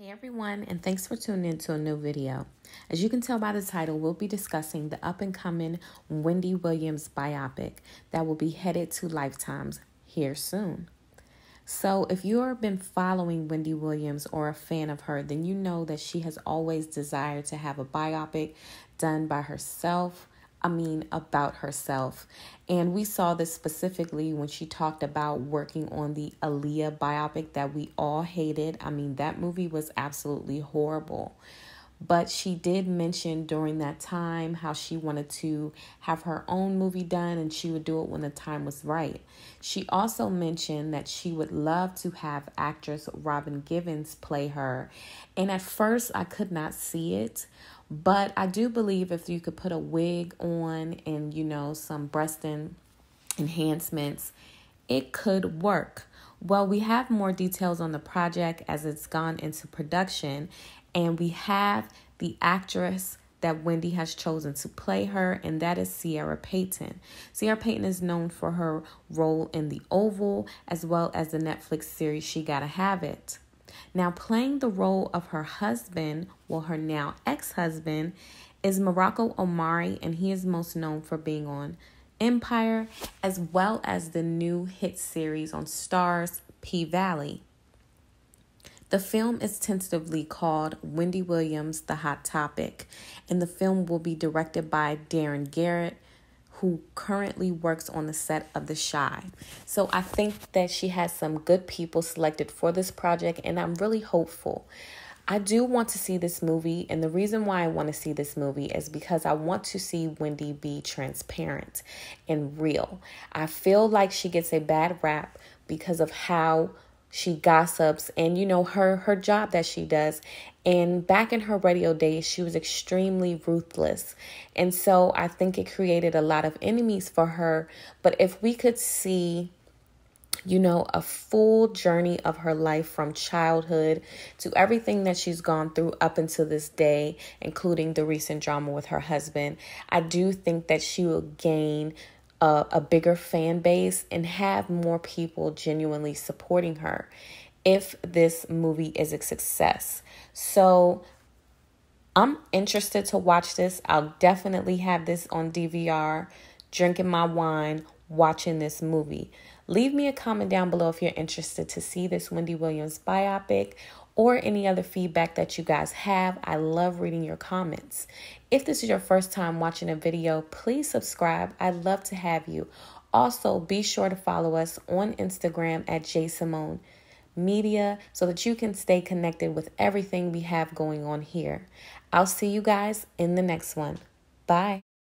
Hey everyone, and thanks for tuning in to a new video. As you can tell by the title, we'll be discussing the up and coming Wendy Williams biopic that will be headed to Lifetimes here soon. So, if you've been following Wendy Williams or a fan of her, then you know that she has always desired to have a biopic done by herself I mean, about herself. And we saw this specifically when she talked about working on the Aaliyah biopic that we all hated. I mean, that movie was absolutely horrible. But she did mention during that time how she wanted to have her own movie done and she would do it when the time was right. She also mentioned that she would love to have actress Robin Givens play her. And at first, I could not see it. But I do believe if you could put a wig on and, you know, some breast enhancements, it could work. Well, we have more details on the project as it's gone into production, and we have the actress that Wendy has chosen to play her, and that is Ciera Payton. Ciera Payton is known for her role in The Oval as well as the Netflix series She Gotta Have It. Now, playing the role of her husband, well, her now ex husband, is Morocco Omari, and he is most known for being on Empire as well as the new hit series on Starz P Valley. The film is tentatively called Wendy Williams The Hot Topic, and the film will be directed by Darren Garrett, who currently works on the set of The Chi. So I think that she has some good people selected for this project, and I'm really hopeful. I do want to see this movie, and the reason why I want to see this movie is because I want to see Wendy be transparent and real. I feel like she gets a bad rap because of how she gossips and you know her her job that she does and back in her radio days she was extremely ruthless and so i think it created a lot of enemies for her but if we could see you know, a full journey of her life from childhood to everything that she's gone through up until this day, including the recent drama with her husband. I do think that she will gain a, a bigger fan base and have more people genuinely supporting her if this movie is a success. So I'm interested to watch this. I'll definitely have this on DVR, drinking my wine, watching this movie. Leave me a comment down below if you're interested to see this Wendy Williams biopic or any other feedback that you guys have. I love reading your comments. If this is your first time watching a video, please subscribe. I'd love to have you. Also, be sure to follow us on Instagram at jsimone media so that you can stay connected with everything we have going on here. I'll see you guys in the next one. Bye.